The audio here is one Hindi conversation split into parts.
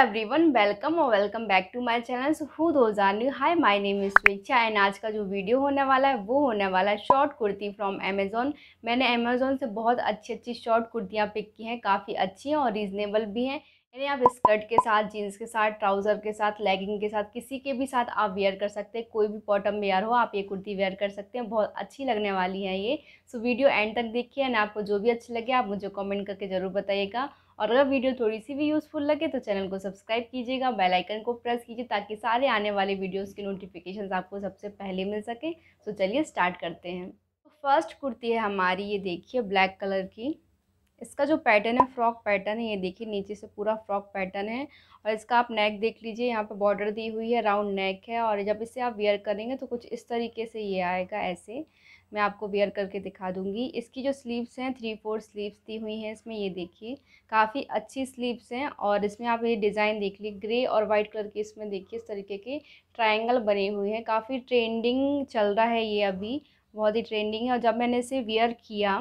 एवरीवन वेलकम और welcome back to my channel are new hi my name is Swechha and आज का जो वीडियो होने वाला है, वो होने वाला है शॉर्ट कुर्ती फ्रॉम अमेज़ोन मैंने अमेज़ोन से बहुत अच्छी अच्छी शॉर्ट कुर्तियाँ पिक की हैं, काफ़ी अच्छी हैं और रीज़नेबल भी हैं। यानी आप स्कर्ट के साथ जीन्स के साथ ट्राउज़र के साथ लेगिंग के साथ, किसी के भी साथ आप वेयर कर सकते हैं। कोई भी बॉटम वेयर हो, आप ये कुर्ती वेयर कर सकते हैं। बहुत अच्छी लगने वाली है ये। सो वीडियो एंड तक देखिए एंड आपको जो भी अच्छी लगे, आप मुझे कमेंट करके ज़रूर बताइएगा। और अगर वीडियो थोड़ी सी भी यूज़फुल लगे तो चैनल को सब्सक्राइब कीजिएगा, बेल आइकन को प्रेस कीजिए ताकि सारे आने वाले वीडियोस की नोटिफिकेशन आपको सबसे पहले मिल सके। तो चलिए स्टार्ट करते हैं। तो फ़र्स्ट कुर्ती है हमारी, ये देखिए ब्लैक कलर की। इसका जो पैटर्न है, फ्रॉक पैटर्न है, ये देखिए नीचे से पूरा फ्रॉक पैटर्न है। और इसका आप नेक देख लीजिए, यहाँ पे बॉर्डर दी हुई है, राउंड नेक है और जब इसे आप वेयर करेंगे तो कुछ इस तरीके से ये आएगा ऐसे। मैं आपको वेयर करके दिखा दूँगी। इसकी जो स्लीव्स हैं थ्री फोर स्लीव्स दी हुई हैं इसमें, ये देखिए। काफ़ी अच्छी स्लीव्स हैं और इसमें आप ये डिज़ाइन देख लीजिए ग्रे और वाइट कलर की इसमें देखिए, इस तरीके के ट्रायंगल बने हुए हैं। काफ़ी ट्रेंडिंग चल रहा है ये अभी, बहुत ही ट्रेंडिंग है और जब मैंने इसे वेयर किया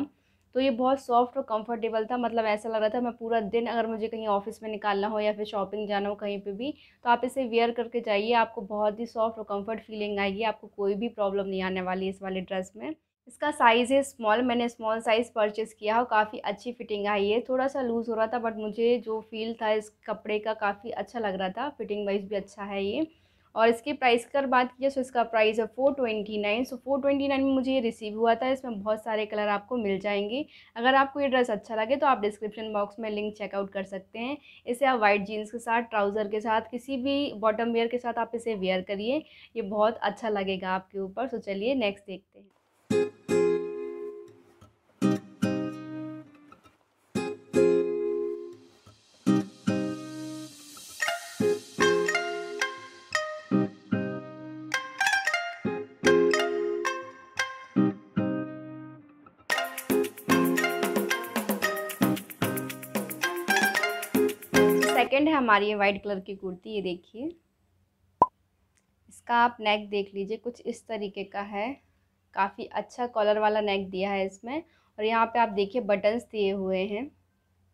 तो ये बहुत सॉफ्ट और कंफर्टेबल था मतलब ऐसा लग रहा था मैं पूरा दिन अगर मुझे कहीं ऑफ़िस में निकालना हो या फिर शॉपिंग जाना हो कहीं पे भी तो आप इसे वेयर करके जाइए, आपको बहुत ही सॉफ्ट और कंफर्ट फीलिंग आएगी, आपको कोई भी प्रॉब्लम नहीं आने वाली इस वाले ड्रेस में। इसका साइज़ है स्मॉल, मैंने स्मॉल साइज़ परचेज़ किया और काफ़ी अच्छी फिटिंग आई है। थोड़ा सा लूज़ हो रहा था, बट मुझे जो फील था इस कपड़े का काफ़ी अच्छा लग रहा था, फिटिंग वाइज भी अच्छा है ये। और इसकी प्राइस कर बात की जाए तो इसका प्राइस है four twenty nine so four twenty nine में मुझे ये रिसीव हुआ था। इसमें बहुत सारे कलर आपको मिल जाएँगे। अगर आपको ये ड्रेस अच्छा लगे तो आप डिस्क्रिप्शन बॉक्स में लिंक चेकआउट कर सकते हैं। इसे आप वाइट जीन्स के साथ ट्राउज़र के साथ, किसी भी बॉटम वेयर के साथ आप इसे वेयर करिए। ये बहुत अच्छा लगेगा आपके ऊपर। सो चलिए नेक्स्ट देखते हैं। सेकंड है हमारी ये वाइट कलर की कुर्ती, ये देखिए। इसका आप नेक देख लीजिए, कुछ इस तरीके का है। काफ़ी अच्छा कॉलर वाला नेक दिया है इसमें। और यहाँ पे आप देखिए बटन्स दिए हुए हैं।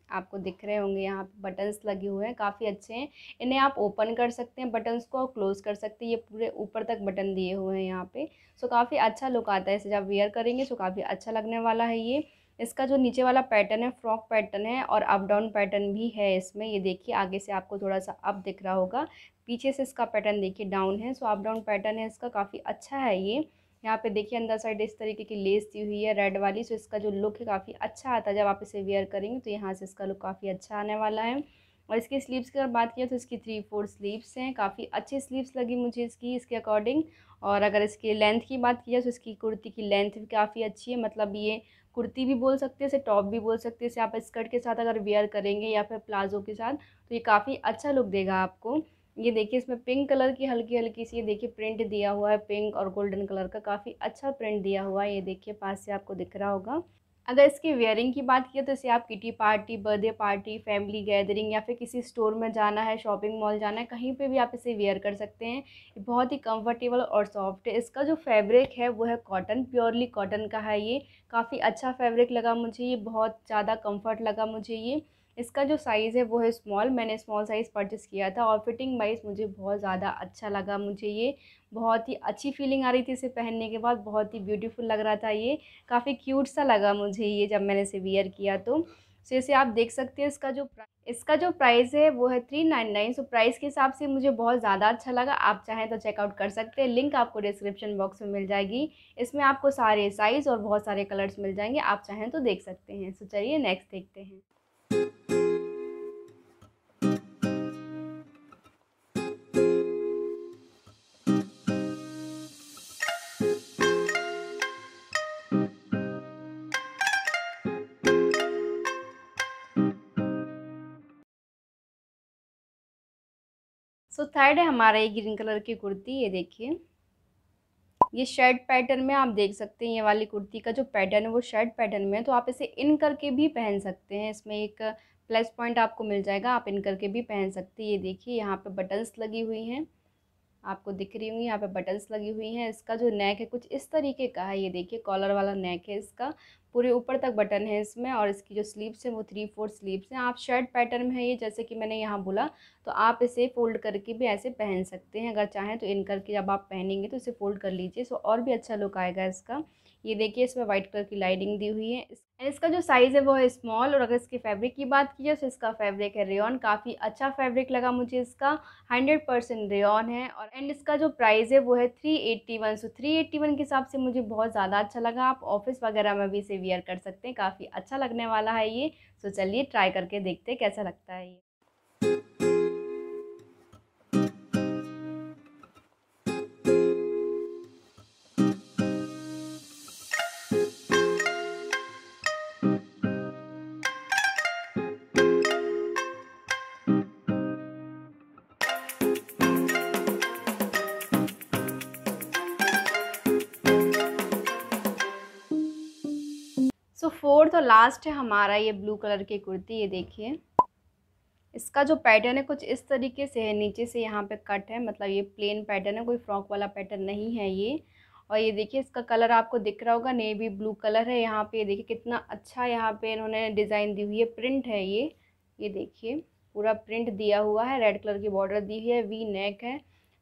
आपको दिख रहे होंगे यहाँ पे बटन्स लगे हुए हैं, काफ़ी अच्छे हैं। इन्हें आप ओपन कर सकते हैं बटन्स को और क्लोज़ कर सकते हैं। ये पूरे ऊपर तक बटन दिए हुए हैं यहाँ पे। सो काफ़ी अच्छा लुक आता है इसे जब वेयर करेंगे सो काफ़ी अच्छा लगने वाला है ये। इसका जो नीचे वाला पैटर्न है फ्रॉक पैटर्न है और अप डाउन पैटर्न भी है इसमें, ये देखिए आगे से आपको थोड़ा सा अप दिख रहा होगा। पीछे से इसका पैटर्न देखिए डाउन है सो अप डाउन पैटर्न है इसका, काफ़ी अच्छा है ये। यहाँ पे देखिए अंदर साइड इस तरीके की लेस दी हुई है रेड वाली सो इसका जो लुक है काफ़ी अच्छा आता है जब आप इसे वेयर करेंगे तो यहाँ से इसका लुक काफ़ी अच्छा आने वाला है। और इसकी स्लीव्स की अगर बात किया तो इसकी थ्री फोर स्लीव्स हैं, काफ़ी अच्छी स्लीव्स लगी मुझे इसकी, इसके अकॉर्डिंग और अगर इसकी लेंथ की बात की जाए तो इसकी कुर्ती की लेंथ भी काफ़ी अच्छी है मतलब ये कुर्ती भी बोल सकते हैं, इसे टॉप भी बोल सकते हैं, इसे आप स्कर्ट के साथ अगर वेयर करेंगे या फिर प्लाजो के साथ तो ये काफ़ी अच्छा लुक देगा आपको। ये देखिए इसमें पिंक कलर की हल्की हल्की सी ये देखिए प्रिंट दिया हुआ है, पिंक और गोल्डन कलर का काफ़ी अच्छा प्रिंट दिया हुआ है, ये देखिए पास से आपको दिख रहा होगा। अगर इसकी वेयरिंग की बात की तो इसे आप kitty party, birthday party family gathering या फिर किसी स्टोर में जाना है शॉपिंग मॉल जाना है, कहीं पे भी आप इसे वेयर कर सकते हैं। बहुत ही कंफर्टेबल और सॉफ्ट है। इसका जो फैब्रिक है वो है कॉटन प्योरली कॉटन का है ये। काफ़ी अच्छा फैब्रिक लगा मुझे, ये बहुत ज़्यादा कंफर्ट लगा मुझे ये। इसका जो साइज़ है, वो है स्मॉल मैंने स्मॉल साइज़ परचेस किया था और फिटिंग वाइज मुझे बहुत ज़्यादा अच्छा लगा। मुझे ये बहुत ही अच्छी फीलिंग आ रही थी इसे पहनने के बाद। बहुत ही ब्यूटीफुल लग रहा था ये। काफ़ी क्यूट सा लगा मुझे ये जब मैंने इसे वियर किया तो। सो इसे आप देख सकते हैं इसका जो इसका जो प्राइस है, वो है three nine nine so price के हिसाब से मुझे बहुत ज़्यादा अच्छा लगा। आप चाहें तो चेकआउट कर सकते हैं। लिंक आपको डिस्क्रिप्शन बॉक्स में मिल जाएगी। इसमें आपको सारे साइज़ और बहुत सारे कलर्स मिल जाएँगे। आप चाहें तो देख सकते हैं। सो चलिए नेक्स्ट देखते हैं। सो so, थर्ड है हमारा ये ग्रीन कलर की कुर्ती ये देखिए। ये शर्ट पैटर्न में आप देख सकते हैं, ये वाली कुर्ती का जो पैटर्न है, वो शर्ट पैटर्न में है तो आप इसे इन करके भी पहन सकते हैं। इसमें एक प्लस पॉइंट आपको मिल जाएगा, आप इन करके भी पहन सकते हैं। ये देखिए, यहाँ पे बटन्स लगी हुई हैं। आपको दिख रही होंगी, यहाँ पे बटन्स लगी हुई हैं, इसका जो नेक है, कुछ इस तरीके का है, ये देखिए कॉलर वाला नेक है इसका, पूरे ऊपर तक बटन है इसमें, और इसकी जो स्लीव्स हैं, वो थ्री फोर स्लीव्स हैं, आप शर्ट पैटर्न में है ये, जैसे कि मैंने यहाँ बोला तो आप इसे फ़ोल्ड करके भी ऐसे पहन सकते हैं, अगर चाहें तो इन करके जब आप पहनेंगे तो इसे फ़ोल्ड कर लीजिए, सो और भी अच्छा लुक आएगा इसका। ये देखिए, इसमें वाइट कलर की लाइनिंग दी हुई है। एंड इसका जो साइज़ है वो है स्मॉल और अगर इसके फैब्रिक की बात की जाए तो इसका फैब्रिक है रेयन। काफ़ी अच्छा फैब्रिक लगा मुझे इसका। हंड्रेड परसेंट रेयन है और, एंड इसका जो प्राइस है वो है three eighty one. So three eighty one के हिसाब से मुझे बहुत ज़्यादा अच्छा लगा। आप ऑफ़िस वगैरह में भी इसे वियर कर सकते हैं। काफ़ी अच्छा लगने वाला है ये। सो चलिए ट्राई करके देखते कैसा लगता है ये। और लास्ट है हमारा ये ब्लू कलर की कुर्ती, ये देखिए। इसका जो पैटर्न है कुछ इस तरीके से है, नीचे से यहाँ पे कट है मतलब ये प्लेन पैटर्न है, कोई फ्रॉक वाला पैटर्न नहीं है ये। और ये देखिए, इसका कलर आपको दिख रहा होगा नेवी ब्लू कलर है। यहाँ पे देखिए कितना अच्छा यहाँ पे इन्होंने डिज़ाइन दी हुई है प्रिंट है ये। ये देखिए, पूरा प्रिंट दिया हुआ है रेड कलर की बॉर्डर दी हुई है वी नेक है।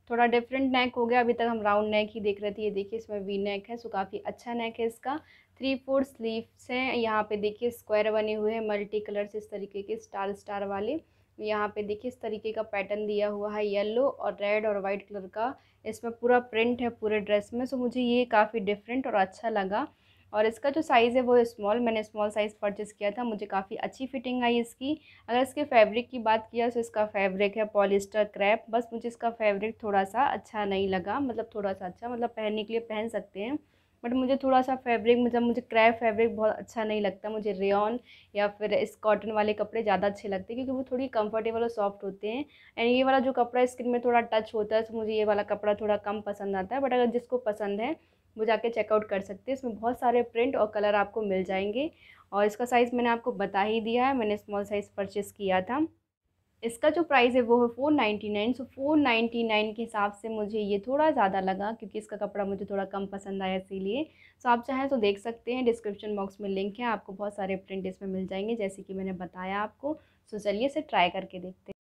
थोड़ा डिफरेंट नेक हो गया, अभी तक हम राउंड नेक ही देख रहे थे, ये देखिए इसमें वी नेक है सो काफ़ी अच्छा नेक है इसका। थ्री फोर स्लीव्स हैं। यहाँ पे देखिए स्क्वायर बने हुए हैं मल्टी कलर इस तरीके के, स्टार स्टार वाले। यहाँ पे देखिए इस तरीके का पैटर्न दिया हुआ है येलो और रेड और वाइट कलर का। इसमें पूरा प्रिंट है पूरे ड्रेस में, सो मुझे ये काफ़ी डिफरेंट और अच्छा लगा। और इसका जो साइज़ है वो स्मॉल, मैंने स्मॉल साइज़ परचेज़ किया था, मुझे काफ़ी अच्छी फिटिंग आई इसकी। अगर इसके फैब्रिक की बात किया तो इसका फैब्रिक है पॉलिस्टर क्रैप, बस मुझे इसका फैब्रिक थोड़ा सा अच्छा नहीं लगा मतलब थोड़ा सा अच्छा मतलब पहनने के लिए पहन सकते हैं। बट मुझे थोड़ा सा फैब्रिक मतलब मुझे क्रैप फैब्रिक बहुत अच्छा नहीं लगता। मुझे रेयन या फिर इस कॉटन वाले कपड़े ज़्यादा अच्छे लगते हैं, क्योंकि वो थोड़ी कंफर्टेबल और सॉफ्ट होते हैं। एंड ये वाला जो कपड़ा स्किन में थोड़ा टच होता है तो मुझे ये वाला कपड़ा थोड़ा कम पसंद आता है। बट अगर जिसको पसंद है, वो जाके चेकआउट कर सकते हैं। इसमें बहुत सारे प्रिंट और कलर आपको मिल जाएँगे। और इसका साइज़ मैंने आपको बता ही दिया है, मैंने स्मॉल साइज़ परचेज़ किया था। इसका जो प्राइस है वो है four ninety nine so four ninety nine के हिसाब से मुझे ये थोड़ा ज़्यादा लगा क्योंकि इसका कपड़ा मुझे थोड़ा कम पसंद आया इसीलिए। सो आप चाहें तो देख सकते हैं डिस्क्रिप्शन बॉक्स में लिंक है, आपको बहुत सारे प्रिंट इसमें मिल जाएँगे, जैसे कि मैंने बताया आपको। सो चलिए इसे ट्राई करके देखते हैं।